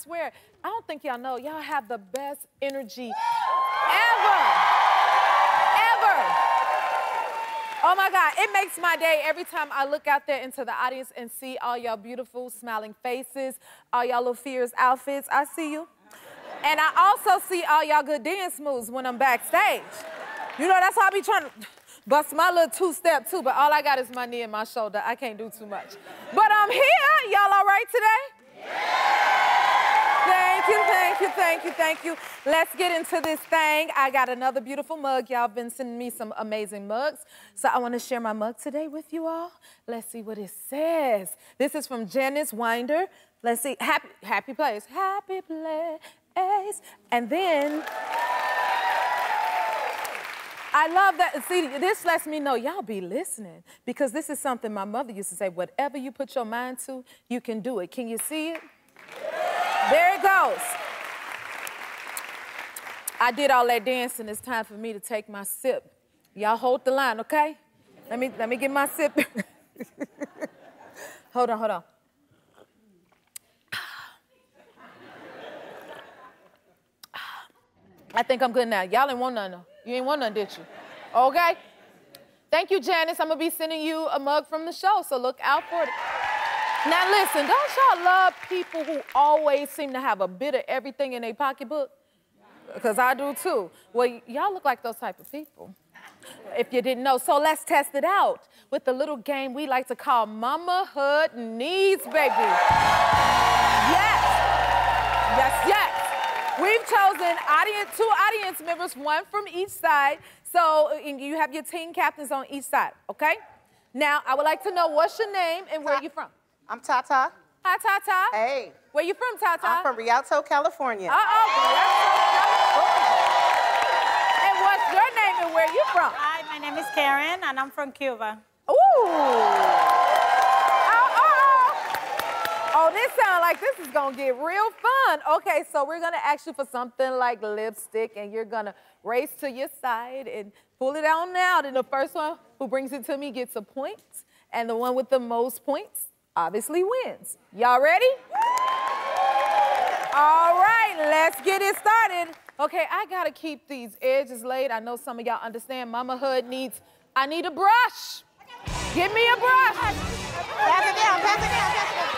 swear, I don't think y'all know. Y'all have the best energy ever. Ever. Oh my God, it makes my day every time I look out there into the audience and see all y'all beautiful, smiling faces, all y'all little fierce outfits. I see you. And I also see all y'all good dance moves when I'm backstage. You know, that's how I be trying to bust my little two-step too, but all I got is my knee and my shoulder. I can't do too much. But I'm here. Y'all all right today? Thank you, thank you, thank you, thank you. Let's get into this thing. I got another beautiful mug. Y'all been sending me some amazing mugs. So I want to share my mug today with you all. Let's see what it says. This is from Janice Winder. Let's see. Happy, happy place. Happy place. And then I love that. See, this lets me know y'all be listening because this is something my mother used to say whatever you put your mind to, you can do it. Can you see it? There it goes. I did all that dancing. It's time for me to take my sip. Y'all hold the line, okay? Let me let me get my sip. hold on, hold on. I think I'm good now. Y'all ain't want none. You ain't want none, did you? Okay. Thank you, Janice. I'm gonna be sending you a mug from the show, so look out for it. Now listen, don't y'all love people who always seem to have a bit of everything in their pocketbook? Because I do too. Well, y'all look like those type of people. If you didn't know. So let's test it out with the little game we like to call Mama Hood Needs, baby. Yes. We've chosen audience, two audience members, one from each side. So you have your team captains on each side, okay? Now, I would like to know what's your name and where you from? I'm Tata. Hi, Tata. Hey. Where you from, Tata? I'm from Rialto, California. Uh-oh, California. And what's your name and where you from? Hi, my name is Karen, and I'm from Cuba. Ooh. Oh, oh, oh, this sounds like this is gonna get real fun. Okay, so we're gonna ask you for something like lipstick, and you're gonna race to your side and pull it on out. And the first one who brings it to me gets a point, and the one with the most points obviously wins. Y'all ready? All right, let's get it started. Okay, I gotta keep these edges laid. I know some of y'all understand Mama Hood needs, I need a brush. Give me a brush. Pass it down, pass it down, pass it down.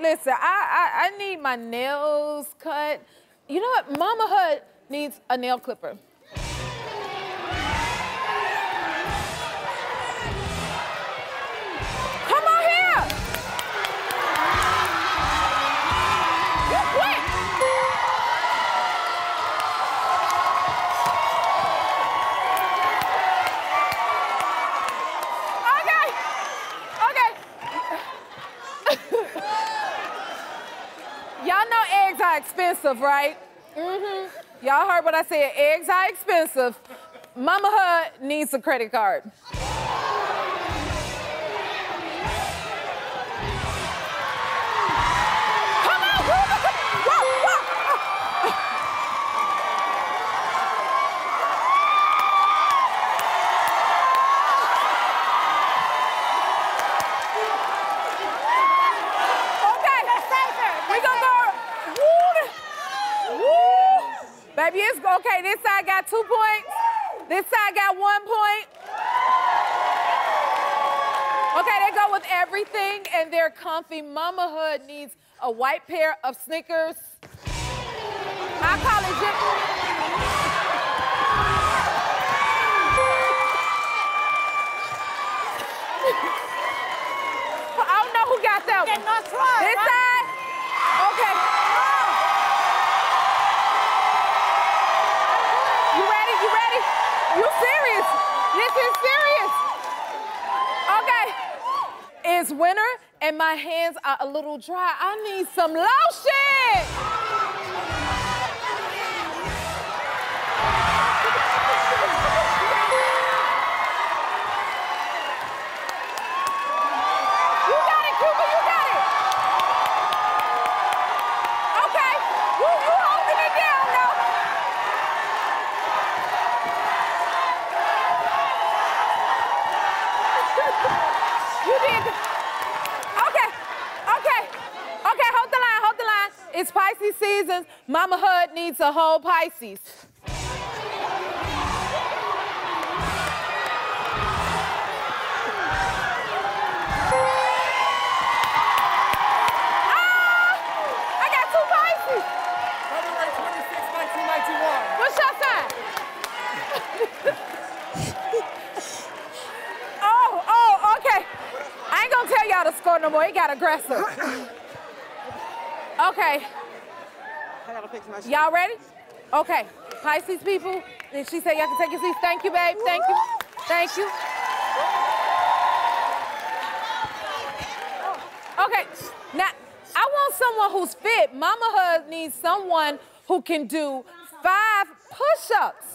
Listen, I, I, I need my nails cut. You know what? Mama Hood needs a nail clipper. Expensive, right? Mm-hmm. Y'all heard what I said. Eggs are expensive. Mama Hood needs a credit card. Okay. This side got two points. This side got one point. Okay, they go with everything and they're comfy. Mama Hood needs a white pair of sneakers. I call it. I don't know who got that one. Cannot try, This right? This serious. Okay. It's winter and my hands are a little dry. I need some lotion. Oh, oh, I ain't gonna tell y'all the score no more. It got aggressive. Okay, Gotta fix my y'all ready? Okay, Pisces people. Did she say y'all can take your seats? Thank you, babe. Thank you. Thank you. Okay, now I want someone who's fit. Mama Hood needs someone who can do five push-ups. Uh-oh.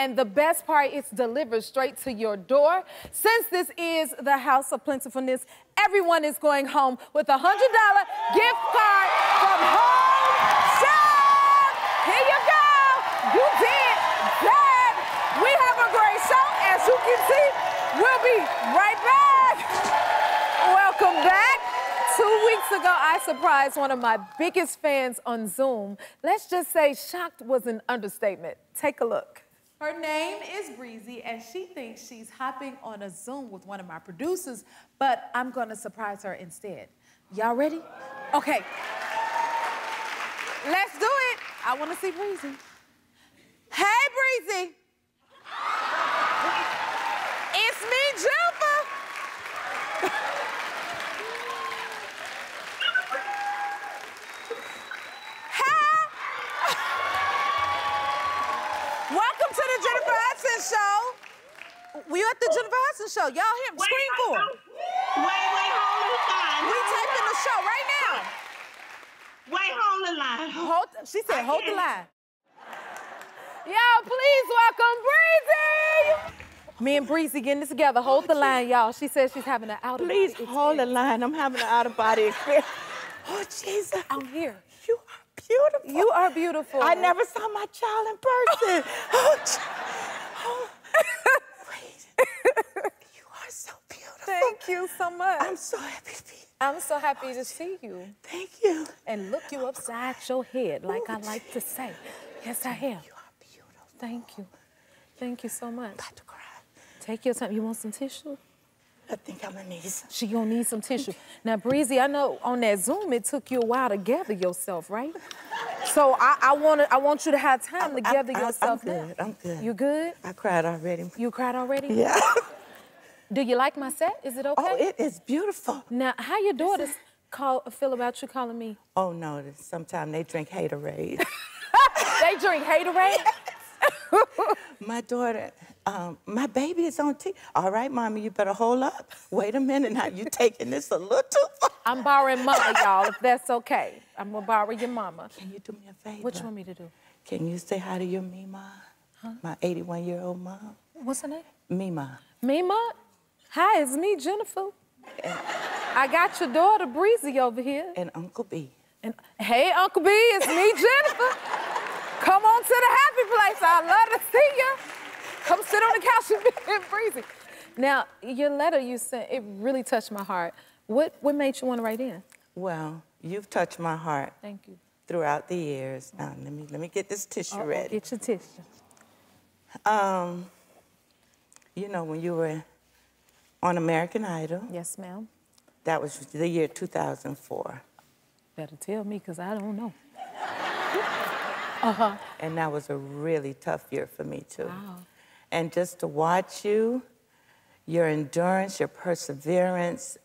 And the best part, it's delivered straight to your door. Since this is the House of Plentifulness, everyone is going home with a $100 gift card from Home Chef. Here you go. You did that. We have a great show. As you can see, we'll be right back. Welcome back. Two weeks ago, I surprised one of my biggest fans on Zoom. Let's just say shocked was an understatement. Take a look. Her name is Breezy, and she thinks she's hopping on a Zoom with one of my producers, but I'm gonna surprise her instead. Y'all ready? Okay. Let's do it. I wanna see Breezy. Hey, Breezy. It's me, Jennifer. Hey. Welcome to the Jennifer Hudson Show. We at the Jennifer Hudson Show. Y'all hear me? Scream for her. Wait, wait, hold the line. We taping the show right now. Wait, hold the line. Hold. She said, hold the line. Y'all, please welcome Breezy. Me and Breezy getting this together. Hold the line, y'all. She says she's having an out of Please hold the line. I'm having an out of body experience. Oh, Jesus. I'm here. You are beautiful. You are beautiful. I never saw my child in person. oh, oh. Wait. You are so beautiful. Thank you so much. I'm so happy to be I'm so happy to see you Thank you. and look you upside your head, like I like to say. Yes, I am. You are beautiful. Thank you. Thank you so much. About to cry. Take your time. You want some tissue? I think I'm gonna need some. She gonna need some tissue. Now, Breezy, I know on that Zoom it took you a while to gather yourself, right? So I, I want I want you to have time to gather I- I'm yourself. good, now. I'm good. You good? I cried already. You cried already? Yeah. Do you like my set? Is it okay? Oh, it is beautiful. now, how your daughters call feel about you calling me? Oh no, sometimes they drink haterade. They drink haterade. my daughter, um, my baby is on T. All right, mommy, you better hold up. Wait a minute now, you taking this a little too far. I'm borrowing mama, y'all, if that's okay. I'm gonna borrow your mama. Can you do me a favor? What you want me to do? Can you say hi to your Mima? Huh? My 81 year old mom. What's her name? Mima. Mima. Hi, it's me, Jennifer. I got your daughter Breezy over here. And Uncle B. And hey, Uncle B, it's me, Jennifer. Come on to the happy place. I'd love to see you. Come sit on the couch and be Breezy. Now, your letter you sent, it really touched my heart. What what made you want to write in? Well, you've touched my heart Thank you. throughout the years. Now, let me let me get this tissue Uh-oh, ready. Get your tissue. Um, you know, when you were on American Idol, Yes, ma'am. that was the year 2004. Better tell me, because I don't know. uh-huh. And that was a really tough year for me, too. Wow. And just to watch you, your endurance, your perseverance,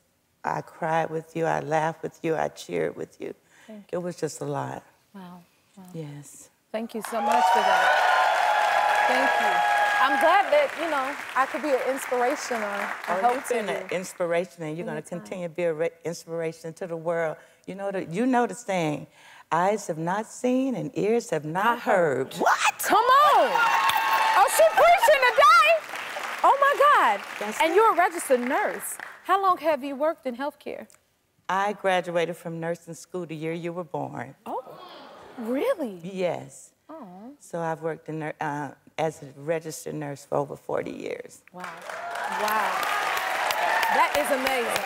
I cried with you, I laughed with you, I cheered with you. It was just a lot. Wow. wow. Yes. Thank you so much for that. Thank you. I'm glad that, you know, I could be an inspiration or a Oh, help you've to been you. an inspiration, and you're going to continue to be an inspiration to the world. You know the you know the saying, eyes have not seen and ears have not heard. What? Come on. She preaching today. Oh my God. That's and it. you're a registered nurse. How long have you worked in healthcare? I graduated from nursing school the year you were born. Oh, really? Yes. Oh, So I've worked in, uh, as a registered nurse for over 40 years. wow. Wow. That is amazing.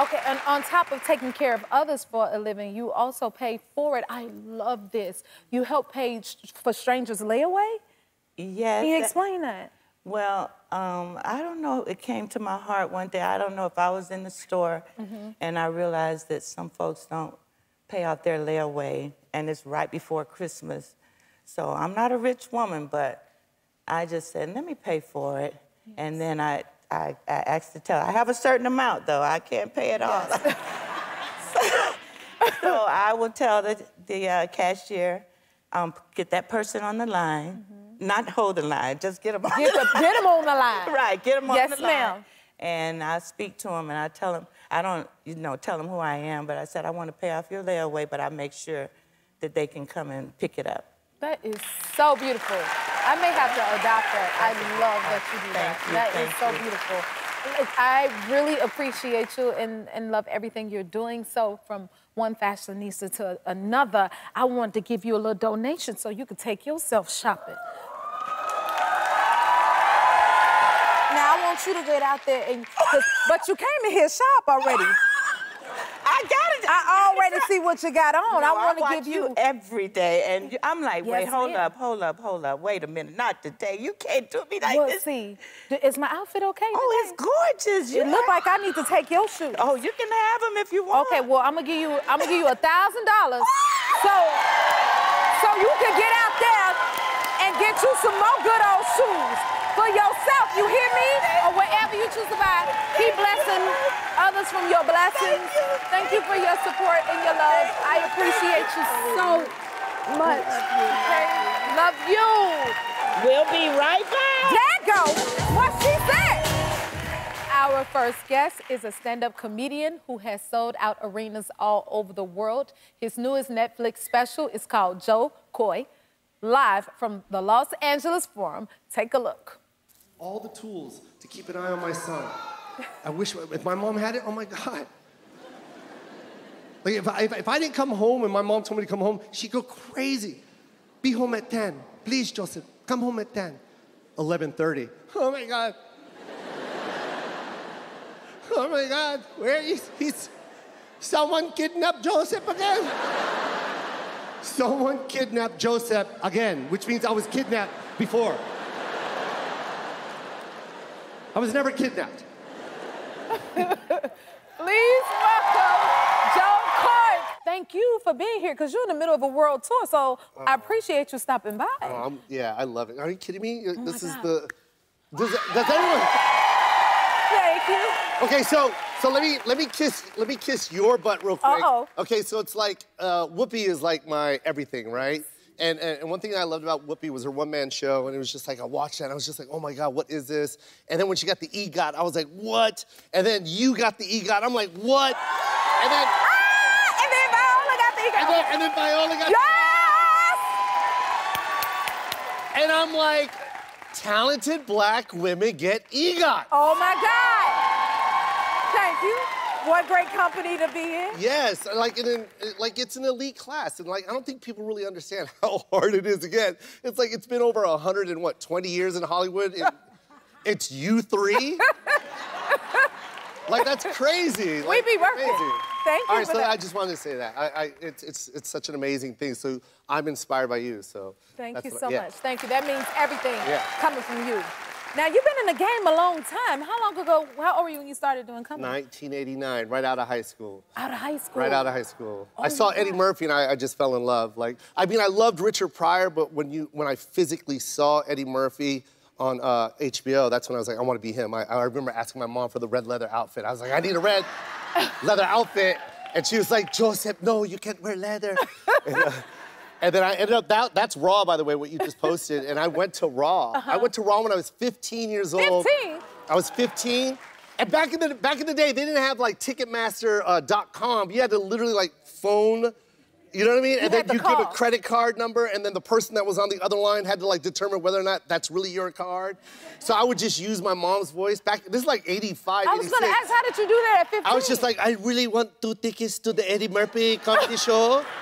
Okay, and on top of taking care of others for a living, you also pay for it. I love this. You help pay for strangers' layaway? Yes. Can you explain that? Well, um, I don't know. It came to my heart one day. I don't know if I was in the store and I realized that some folks don't pay off their layaway, and it's right before Christmas. So I'm not a rich woman, but I just said, let me pay for it. And then I, I, I asked to tell. I have a certain amount, though. I can't pay it all. so I will tell the, the uh, cashier, um, get that person on the line, not hold the line, just get them on Get, the the, get 'em on the line. Right, get them on Yes, the line. Yes, ma'am. And I speak to them and I tell them, I don't, you know, tell them who I am, but I said, I want to pay off your layaway, but I make sure that they can come and pick it up. That is so beautiful. I may have to adopt that. I love that you do that. Thank you, That is so you. beautiful. I really appreciate you and, and love everything you're doing. So from one fashionista to another, I want to give you a little donation so you can take yourself shopping. Now I want you to get out there and, but you came in here shop already. I got it. I already see what you got on. No, I want to give you. every day, and you- I'm like, wait, hold up, hold up, hold up, wait a minute, not today. You can't do me like Well, this. see, is my outfit okay? Oh, today? it's gorgeous. You It look like I need to take your shoes. Oh, you can have them if you want. Okay, well, I'm gonna give you, I'm gonna give you a thousand dollars, so, so you can get out there and get you some more good old shoes for yourself. You hear me? Or wherever you choose to buy. Keep blessing others from your blessings. Thank you for your support and your love. I appreciate you so much. Okay? Love you. We'll be right back. There go. What she said. Our first guest is a stand-up comedian who has sold out arenas all over the world. His newest Netflix special is called Jo Koy, live from the Los Angeles Forum. Take a look. All the tools to keep an eye on my son. I wish if my mom had it, oh my God. Like if I, if, if I didn't come home and my mom told me to come home, she'd go crazy. Be home at 10. Please, Joseph, come home at 10. 11.30. Oh my God. Oh my God, where is he's someone kidnapped Joseph again? Someone kidnapped Joseph again, which means I was kidnapped before. I was never kidnapped. Please welcome Jo Koy. Thank you for being here because you're in the middle of a world tour, so I appreciate you stopping by. Um, yeah, I love it. Are you kidding me? Oh this is God. the. Does, does anyone? Thank you. Okay, so so let me let me kiss let me kiss your butt real quick. Uh-oh. Okay, so it's like uh, Whoopi is like my everything, right? And, and one thing I loved about Whoopi was her one man show, and it was just like I watched that, and I was just like, oh my god, what is this? And then when she got the EGOT, I was like, what? And then you got the EGOT, I'm like, what? And then Ah, and then Viola got the and then, and then Viola got. Yes! And I'm like, talented black women get EGOT. Oh my God! Thank you. What great company to be in. Yes, like in an, like it's an elite class, and like I don't think people really understand how hard it is to get. It's like it's been over a hundred and what, 20 years in Hollywood. It- it's you three. like that's crazy. We Like, be working. crazy. Thank you All right, so that. I just wanted to say that. I, I, it's, it's, it's such an amazing thing. So I'm inspired by you. So Thank you so yeah. much. Thank you. That means everything Yeah. coming from you. Now you've been in the game a long time. How long ago? How old were you when you started doing comedy? 1989, right out of high school. Out of high school. Right out of high school. Oh I saw my Eddie Murphy and I, I just fell in love. Like, I mean, I loved Richard Pryor, but when you when I physically saw Eddie Murphy on uh, HBO, that's when I was like, I want to be him. I, I remember asking my mom for the red leather outfit. I was like, I need a red leather outfit, and she was like, Joseph, no, you can't wear leather. and, uh, and then I ended up that that's Raw, by the way, what you just posted. And I went to Raw. I uh-huh. went to Raw when I was 15 years old. 15? I was 15. And back in the back in the day, they didn't have like Ticketmaster.com. Uh, you had to literally like phone. You know what I mean? You and then to you give a credit card number, and then the person that was on the other line had to like determine whether or not that's really your card. So I would just use my mom's voice. Back this is like 85, I was gonna 86. ask, how did you do that at 15? I was just like, I really want two tickets to the Eddie Murphy comedy show.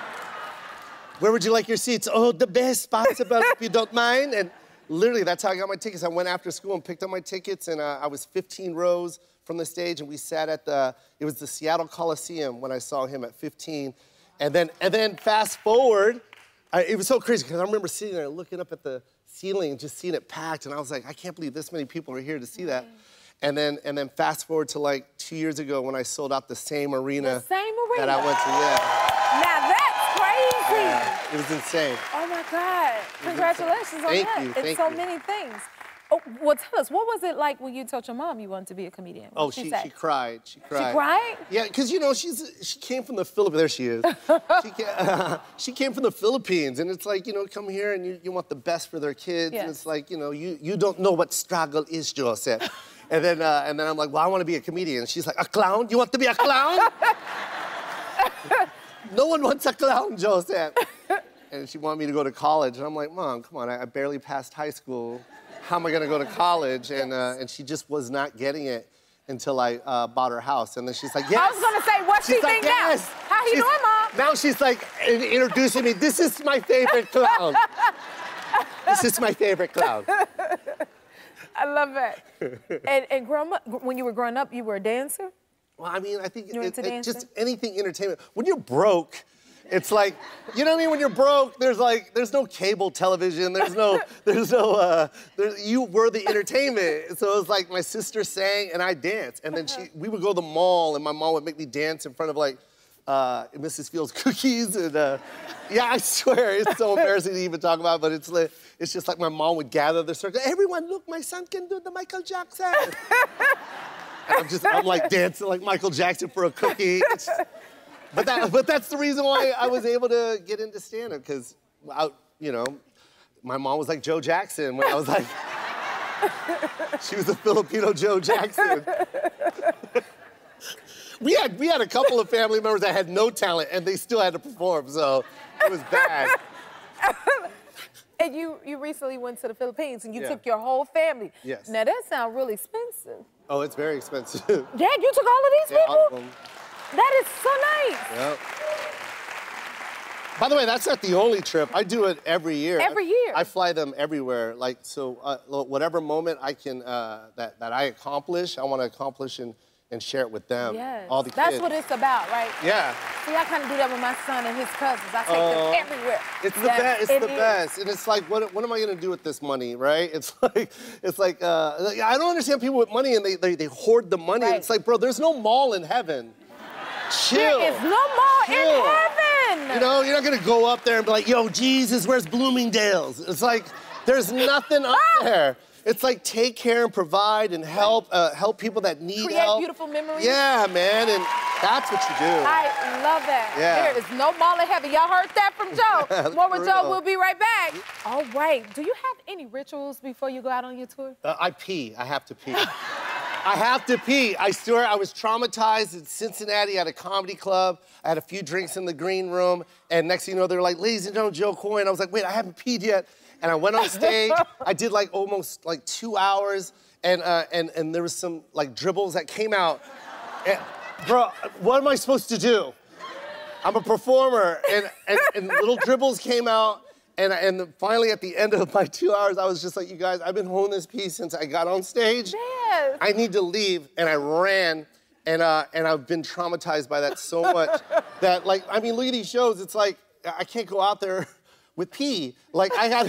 Where would you like your seats? Oh, the best spots above, if you don't mind. And literally, that's how I got my tickets. I went after school and picked up my tickets, and uh, I was 15 rows from the stage, and we sat at the, it was the Seattle Coliseum when I saw him at 15. And then, and then fast forward, I, it was so crazy because I remember sitting there looking up at the ceiling and just seeing it packed, and I was like, I can't believe this many people are here to see that. And then, and then fast forward to like two years ago when I sold out the same arena, The same that I went to. Yeah, now crazy. yeah. it was insane. Oh my God! Congratulations on Thank that. you, It's thank so you. many things. Oh, well, tell us, what was it like when you told your mom you wanted to be a comedian? Oh, What'd she, say? she cried. She cried. cried? Yeah, because you know she's she came from the Philippines. There she is. she, came, she came from the Philippines, and it's like you know, come here and you, you want the best for their kids, and it's like you know, you you don't know what struggle is, Joseph. and then uh, and then I'm like, well, I want to be a comedian. She's like, a clown? You want to be a clown? no one wants a clown, Joseph. and she wanted me to go to college, and I'm like, mom, come on, I, I barely passed high school. How am I gonna go to college? And uh, and she just was not getting it until I uh, bought her house, and then she's like, yes. I was gonna say, what she She's like, think now? How he She's- doing, mom? Now she's like in- introducing me. This is my favorite clown. this is my favorite clown. I love that. and and up, when you were growing up, you were a dancer. Well, I mean, I think it, it- just anything entertainment. When you're broke, it's like, you know what I mean? When you're broke, there's like, there's no cable television. There's no, there's no, uh, there, you were the entertainment. So it was like my sister sang and I danced. And then she, we would go to the mall and my mom would make me dance in front of like, uh, Mrs. Fields cookies and uh, yeah, I swear it's so embarrassing to even talk about, but it's like, it's just like my mom would gather the circle. Everyone, look, my son can do the Michael Jackson. I'm just, I'm like dancing like Michael Jackson for a cookie. But that, but that's the reason why I was able to get into stand-up because, you know, my mom was like Joe Jackson when I was like, she was a Filipino Joe Jackson. we had we had a couple of family members that had no talent and they still had to perform, so it was bad. And you you recently went to the Philippines and you Yeah. took your whole family. Yes. Now that sounds really expensive. Oh, it's very expensive. Dad, you took all of these Yeah, people? all of them. That is so nice. Yep. By the way, that's not the only trip. I do it every year. Every year? I fly them everywhere. Like so, uh, whatever moment I can uh, that that I accomplish, I want to accomplish and and share it with them. Yes. All the That's kids. what it's about, right? Yeah. See, I kind of do that with my son and his cousins. I take Oh, them everywhere. It's the best. It's it the is. best. And it's like, what, what am I gonna do with this money, right? It's like, it's like, uh, I don't understand people with money and they, they, they hoard the money. Right. It's like, bro, there's no mall in heaven. Chill. There is no mall Chill. in heaven. You know, you're not gonna go up there and be like, yo, Jesus, where's Bloomingdale's? It's like, there's nothing up Ah! there. It's like take care and provide and help uh, help people that need Create help. beautiful memories. Yeah, man, and that's what you do. I love that. Yeah. There is no mall in heaven. Y'all heard that from Jo. More with Jo. We'll be right back. All right. Do you have any rituals before you go out on your tour? Uh, I pee. I have to pee. I have to pee. I swear I was traumatized in Cincinnati at a comedy club. I had a few drinks in the green room, and next thing you know, they're like, ladies and gentlemen, Jo Koy. And I was like, wait, I haven't peed yet. And I went on stage. I did like almost like two hours, and, uh, and, and there was some like dribbles that came out. And, bro, what am I supposed to do? I'm a performer, and, and, and little dribbles came out. And, and finally, at the end of my two hours, I was just like, you guys, I've been holding this piece since I got on stage. Yes. I need to leave. And I ran, And, uh, and I've been traumatized by that so much that, like, I mean, look at these shows. It's like, I can't go out there with P. Like, I got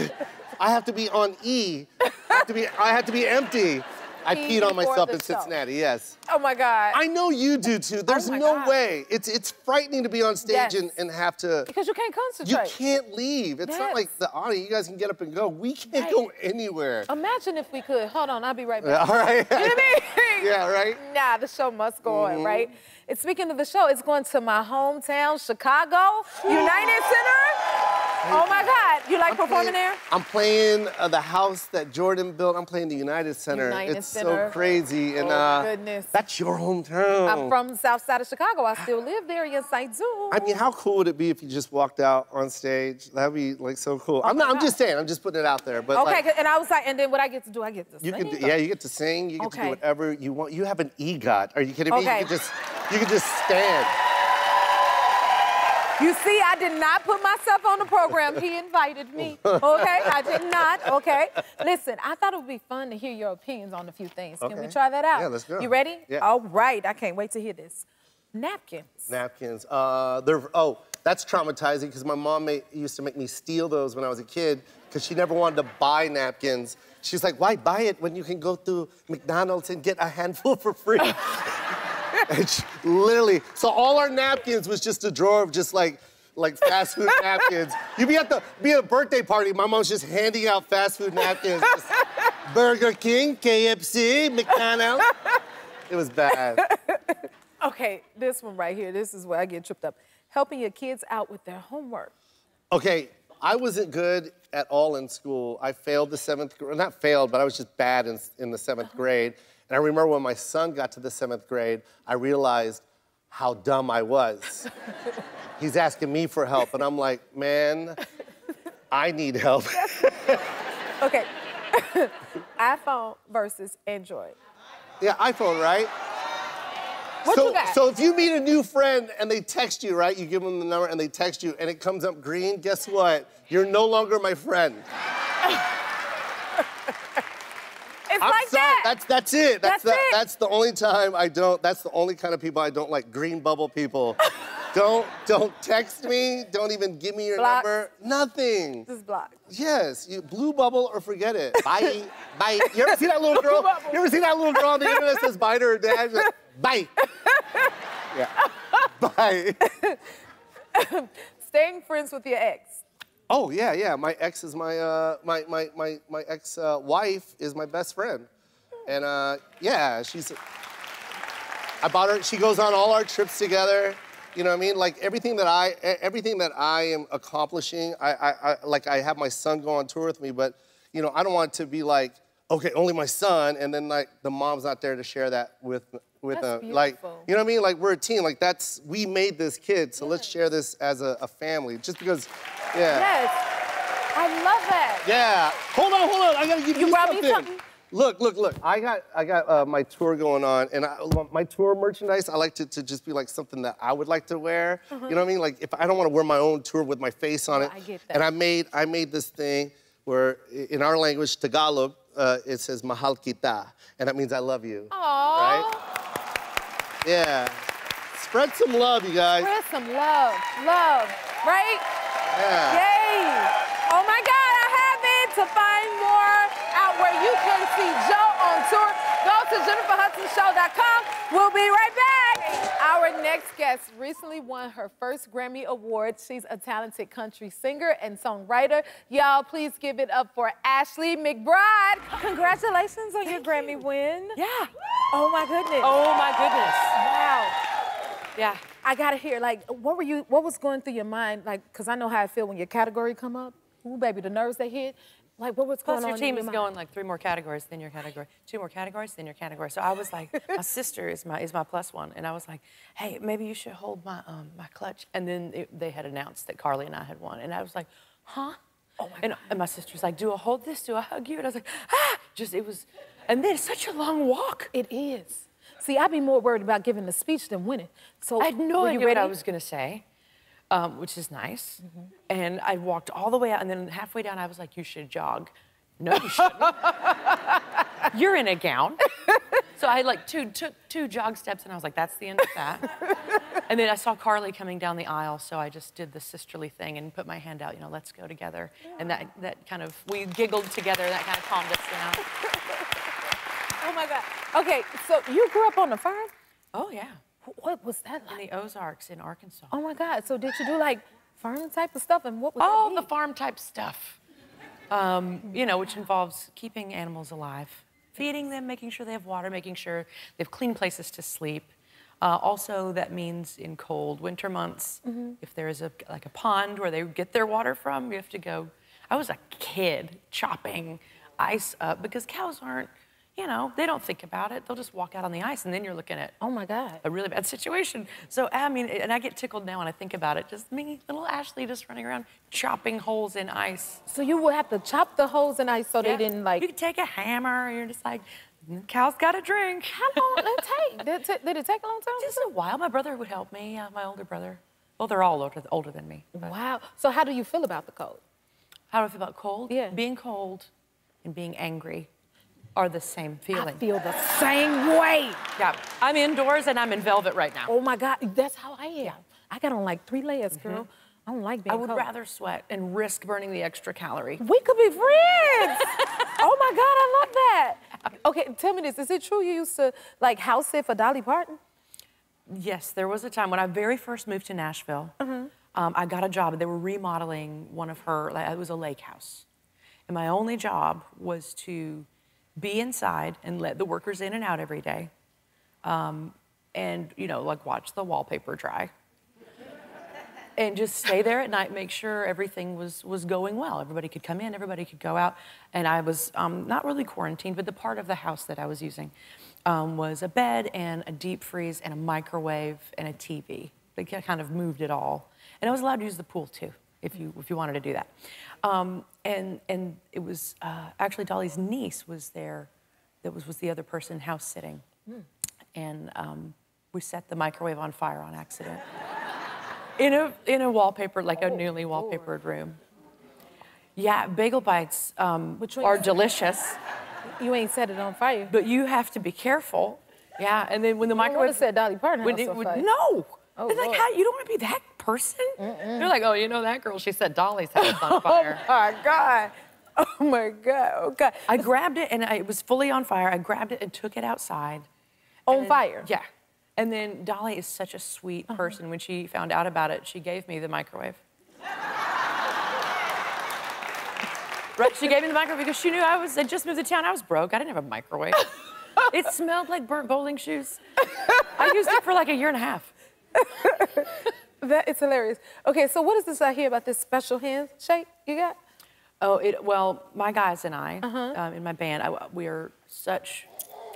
I have to be on E. I have to be, I have to be empty. I Pee peed on myself in. Cincinnati, yes. Oh my God. I know you do too. There's Oh no God. way. It's it's frightening to be on stage Yes. and, and have to. because you can't concentrate. You can't leave. It's not like the audience. You guys can get up and go. We can't Right. go anywhere. Imagine if we could. Hold on, I'll be right back. All right. You know what I mean? Yeah, right? Nah, the show must go Mm-hmm. on, right? And speaking of the show, it's going to my hometown, Chicago, United Center. Oh my God, you like I'm performing playing- there? I'm playing uh, the house that Jordan built. I'm playing the United Center. United it's Center. so crazy. And Oh, uh, goodness. that's your hometown. I'm from the south side of Chicago. I still live there. Yes, I do. I mean, how cool would it be if you just walked out on stage? That'd be like so cool. I'm not. Oh my I'm just saying. I'm just putting it out there. But okay, like, and I was like, and then what I get to do, I get to you sing. can. Do, yeah, you get to sing. You get to do whatever you want. You have an EGOT. Are you kidding me? Okay. You can just. You can just stand. You see, I did not put myself on the program. He invited me. Okay, I did not. Okay. Listen, I thought it would be fun to hear your opinions on a few things. Can we try that out? Yeah, let's go. You ready? Yeah. All right. I can't wait to hear this. Napkins. Napkins. Uh, they're. Oh, that's traumatizing because my mom made, used to make me steal those when I was a kid because she never wanted to buy napkins. She's like, why buy it when you can go through McDonald's and get a handful for free? She- literally, so all our napkins was just a drawer of just like like fast food napkins. You'd be at the be at a birthday party, my mom's just handing out fast food napkins. Just Burger King, KFC, McDonald's. It was bad. Okay, this one right here. This is where I get tripped up. Helping your kids out with their homework. Okay, I wasn't good at all in school. I failed the seventh grade, not failed, but I was just bad in, in the 7th uh-huh. grade. And I remember when my son got to the seventh grade, I realized how dumb I was. He's asking me for help, and I'm like, man, I need help. Okay. iPhone versus Android. yeah, iPhone, right? What so, you got? so if you meet a new friend and they text you, right? You give them the number and they text you and it comes up green, guess what? You're no longer my friend. I'm like sorry. that. That's that's it. That's That's the, it. that's the only time I don't. That's the only kind of people I don't like. Green bubble people. don't don't text me. Don't even give me your Blocked. number. Nothing. this is blocked. Yes, you, blue bubble or forget it. Bye, bye. You ever see that little girl? You ever see that little girl on the internet that says bye to her dad? She's like, bye. yeah. Bye. Staying friends with your ex. Oh yeah, yeah. My ex is my uh, my my my my ex uh, wife is my best friend, and uh, yeah, she's. I bought her. She goes on all our trips together. You know what I mean? Like everything that I everything that I am accomplishing. I, I, I like I have my son go on tour with me, but you know I don't want to be like okay, only my son, and then like the mom's not there to share that with with That's them. Like you know what I mean? Like we're a team. Like that's we made this kid, so let's share this as a, a family. Just because, yeah. Yes. I love that. Yeah. Hold on, hold on. I gotta give you, You brought me something. something? Look, look, look. I got, I got uh, my tour going on, and I, my tour merchandise. I like to, to just be like something that I would like to wear. You know what I mean? Like if I don't want to wear my own tour with my face on it. I get that. And I made, I made this thing where, in our language, Tagalog, uh, it says "mahal kita," and that means I love you. Aww. Right? Yeah. Spread some love, you guys. Spread some love. Love. Right? Yeah. Yay! Oh my God, I have it. To find more out where you can see Jo on tour, go to jenniferhudsonshow.com. We'll be right back. Our next guest recently won her first Grammy Award. She's a talented country singer and songwriter. Y'all, please give it up for Ashley McBryde. Congratulations on your Grammy win. Yeah. Oh my goodness. Oh my goodness. Wow. Yeah. I gotta hear, like, what were you, what was going through your mind? Like, cause I know how I feel when your category come up. Ooh, baby, the nerves they hit. Like, what was Plus, going your on? team is your going like three more categories than your category, two more categories than your category. So I was like, my sister is my is my plus one, and I was like, hey, maybe you should hold my um, my clutch. And then it, they had announced that Carly and I had won, and I was like, huh? Oh my and, and my sister was like, do I hold this? Do I hug you? And I was like, ah! Just it was, and then it's such a long walk. It is. See, I'd be more worried about giving the speech than winning. So I had no idea ready? what I was gonna say, um, which is nice. And I walked all the way out, and then halfway down, I was like, "You should jog." No, you shouldn't. You're in a gown. So I like two took two jog steps and I was like, that's the end of that. and then I saw Carly coming down the aisle, so I just did the sisterly thing and put my hand out, you know, let's go together. And that that kind of we giggled together and that kind of calmed us down. Oh my God. Okay, so you grew up on the farm? Oh yeah. Wh- What was that In the Ozarks in Arkansas. Oh my God. So did you do like farm type of stuff and what was All the farm type stuff. Um, you know, which involves keeping animals alive, feeding them, making sure they have water, making sure they have clean places to sleep. Uh, also, that means in cold winter months, if there is a like a pond where they get their water from, you have to go. I was a kid chopping ice up because cows aren't, you know, they don't think about it. They'll just walk out on the ice, and then you're looking at Oh my God. a really bad situation. So I mean, and I get tickled now when I think about it. Just me, little Ashley, just running around chopping holes in ice. So you would have to chop the holes in ice so Yeah. they didn't like. You could take a hammer. And you're just like, cow's got a drink. How long did it take? Did it, did it take a long time? Just a while. My brother would help me. Uh, my older brother. Well, they're all older, older than me. but- Wow. So how do you feel about the cold? How do I feel about cold? Yeah. Being cold and being angry are the same feeling. I feel the same way. yeah. I'm indoors and I'm in velvet right now. Oh my God, that's how I am. I got on like three layers, girl. I don't like being I would cold. rather sweat and risk burning the extra calorie. We could be friends. oh my God, I love that. Okay, tell me this. Is it true you used to like house sit for Dolly Parton? Yes, there was a time when I very first moved to Nashville. Mm-hmm. Um, I got a job. They were remodeling one of her. Like, it was a lake house, and my only job was to be inside and let the workers in and out every day, um, and you know, like watch the wallpaper dry, and just stay there at night, make sure everything was was going well. Everybody could come in, everybody could go out, and I was um, not really quarantined, but the part of the house that I was using um, was a bed and a deep freeze and a microwave and a TV. They kind of moved it all, and I was allowed to use the pool too, if you if you wanted to do that. Um, and and it was uh, actually Dolly's niece was there, that was was the other person house sitting, and um, we set the microwave on fire on accident in a in a wallpaper like a newly wallpapered room. Yeah, bagel bites um, Which are delicious, You ain't set it on fire. but you have to be careful. Yeah, and then when the would microwave have said Dolly Parton when house it on would- fire. no. Oh, it's like how you don't want to be that person. They're like, oh, you know that girl? She said Dolly's house on Oh fire. my God. Oh my God. Oh okay. I grabbed it and I, it was fully on fire. I grabbed it and took it outside. On fire. Yeah. And then Dolly is such a sweet uh-huh. person. When she found out about it, she gave me the microwave. right? She gave me the microwave because she knew I was, I just moved to town. I was broke. I didn't have a microwave. it smelled like burnt bowling shoes. I used it for like a year and a half. That is hilarious. Okay, so what is this I hear about this special handshake you got? Oh, it, well, my guys and I, Uh-huh. um, in my band, I, we are such,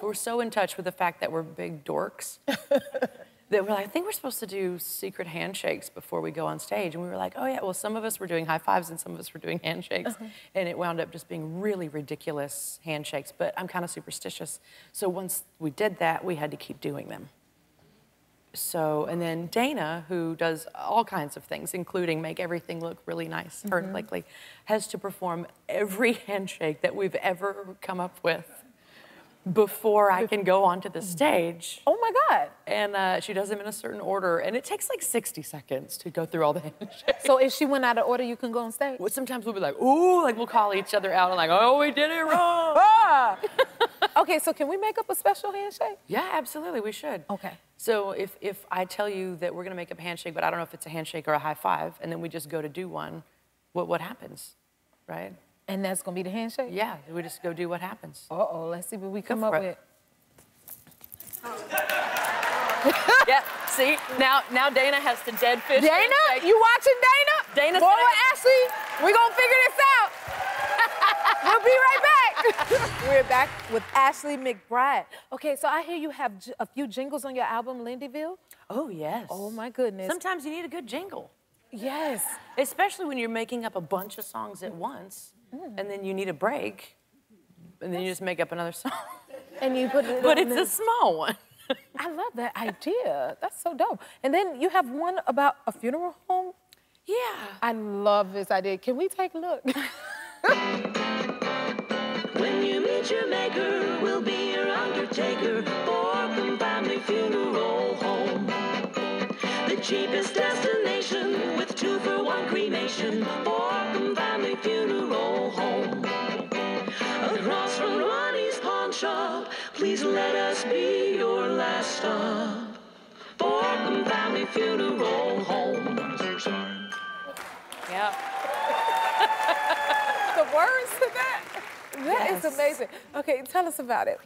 we're so in touch with the fact that we're big dorks that we're like, I think we're supposed to do secret handshakes before we go on stage. And we were like, oh, yeah, well, some of us were doing high fives and some of us were doing handshakes. Uh-huh. And it wound up just being really ridiculous handshakes. But I'm kind of superstitious. So once we did that, we had to keep doing them. So, and then Dana, who does all kinds of things, including make everything look really nice, her mm-hmm. and Blakely, has to perform every handshake that we've ever come up with before I can go onto the stage. Oh my God. And uh, she does them in a certain order, and it takes like 60 seconds to go through all the handshakes. So if she went out of order, you can go on stage? Well, Sometimes we'll be like, ooh, like we'll call each other out and like, oh, we did it wrong. Ah! okay, so can we make up a special handshake? yeah, absolutely, we should. Okay. So if, if I tell you that we're gonna make up a handshake, but I don't know if it's a handshake or a high five, and then we just go to do one, what, what happens, right? And that's gonna be the handshake? Yeah, we just go do what happens. Uh oh, let's see what we come up it. with. yeah, see, now now Dana has to dead fish. Dana, handshake. you watching Dana? Dana's Boy, Ashley, we're gonna figure this out. we'll be right back. We're back with Ashley McBryde. Okay, so I hear you have j- a few jingles on your album, Lindeville. Oh yes. Oh my goodness. Sometimes you need a good jingle, yes. especially when you're making up a bunch of songs at once, and then you need a break, and then you just make up another song. And you put it. but it's a small one. I love that idea. That's so dope. And then you have one about a funeral home. Yeah. I love this idea. Can we take a look? when you meet your maker, we'll be your undertaker for Family Funeral Home. The cheapest destination with two for one cremation for please let us be your last stop. Borkum Family Funeral Home. Yeah. The words to that? That is Yes. amazing. Okay, tell us about it.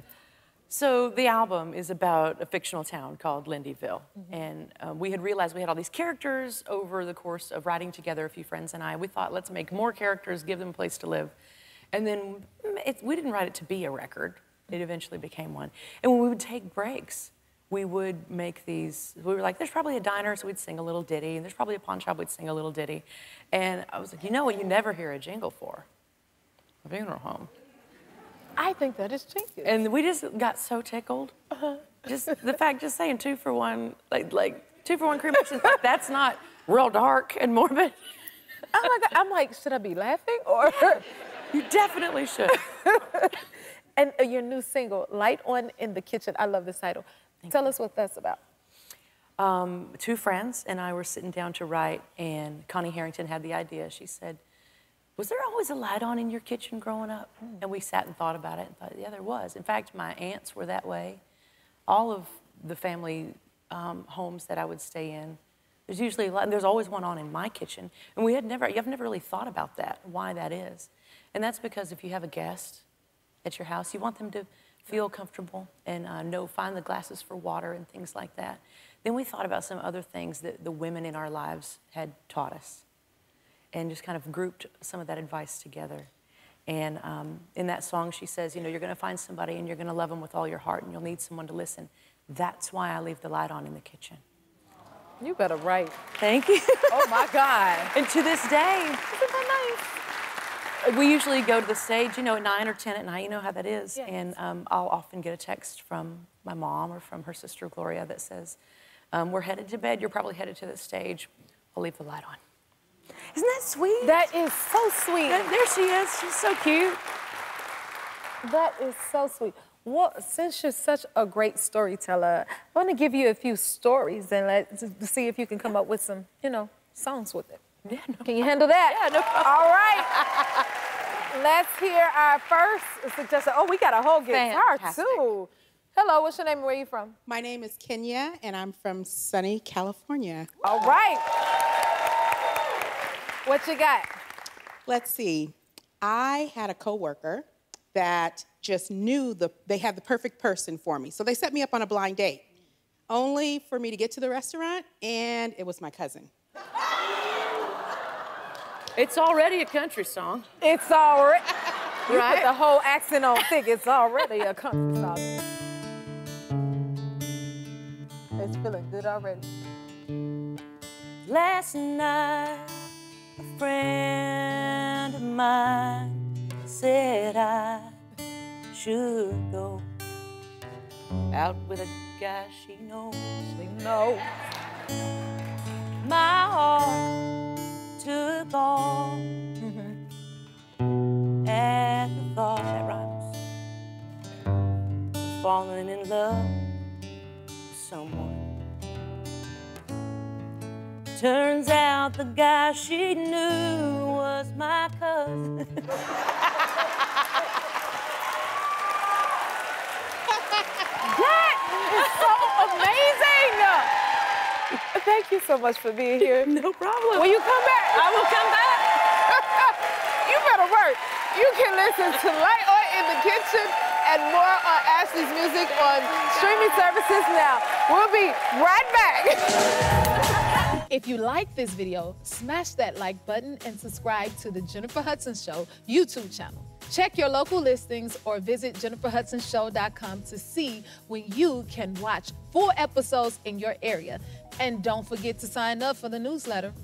So the album is about a fictional town called Lindeville, and uh, we had realized we had all these characters over the course of writing together. A few friends and I, we thought, let's make more characters, give them a place to live, and then mm, it, we didn't write it to be a record. It eventually became one. And when we would take breaks, we would make these. We were like, there's probably a diner, so we'd sing a little ditty, and there's probably a pawn shop, we'd sing a little ditty, and I was like, you know what? You never hear a jingle for a funeral home. I think that is genius. And we just got so tickled. Uh-huh. Just the fact, just saying two for one, like like two for one cremation. that's not real dark and morbid. oh my God, I'm like, should I be laughing or? You definitely should. and uh, your new single, Light On in the Kitchen. I love this title. Tell us what that's about. Um, two friends and I were sitting down to write, and Connie Harrington had the idea. She said, "Was there always a light on in your kitchen growing up?" And we sat and thought about it and thought, "Yeah, there was." In fact, my aunts were that way. All of the family um, homes that I would stay in, there's usually a light, there's always one on in my kitchen, and we had never, I've never really thought about that, why that is, and that's because if you have a guest at your house, you want them to feel comfortable and uh, know, find the glasses for water and things like that. Then we thought about some other things that the women in our lives had taught us and just kind of grouped some of that advice together. And um, in that song, she says, You know, you're going to find somebody and you're going to love them with all your heart and you'll need someone to listen. That's why I leave the light on in the kitchen. You better write. Thank you. Oh my God. and to this day, Isn't that nice? We usually go to the stage, you know, at 9 or 10 at night. You know how that is. Yes. And um, I'll often get a text from my mom or from her sister Gloria that says, um, We're headed to bed. You're probably headed to the stage. I'll leave the light on. Isn't that sweet? That is so sweet. There- there she is. She's so cute. That is so sweet. Well, since you're such a great storyteller, I want to give you a few stories and let to see if you can come up with some, you know, songs with it. Yeah, no Can you handle that? Yeah, no problem. All right. Let's hear our first suggestion. Oh, we got a whole guitar Fantastic. too. Hello, what's your name and where are you from? My name is Kenya, and I'm from sunny California. All right. What you got? Let's see. I had a coworker that just knew the they had the perfect person for me. So they set me up on a blind date, only for me to get to the restaurant, and it was my cousin. It's already a country song. It's already. You Right? put the whole accent on thick. It's already a country song. It's feeling good already. Last night, a friend of mine said I should go out with a guy she knows. She knows. Of Falling in love with someone. Turns out the guy she knew was my cousin. That is so amazing. Thank you so much for being here. no problem. Will you come back? I will come back. you better work. You can listen to Light On in the Kitchen and more on Ashley's music on streaming services now. We'll be right back. If you like this video, smash that like button and subscribe to the Jennifer Hudson Show YouTube channel. Check your local listings or visit jenniferhudsonshow.com to see when you can watch full episodes in your area. And don't forget to sign up for the newsletter.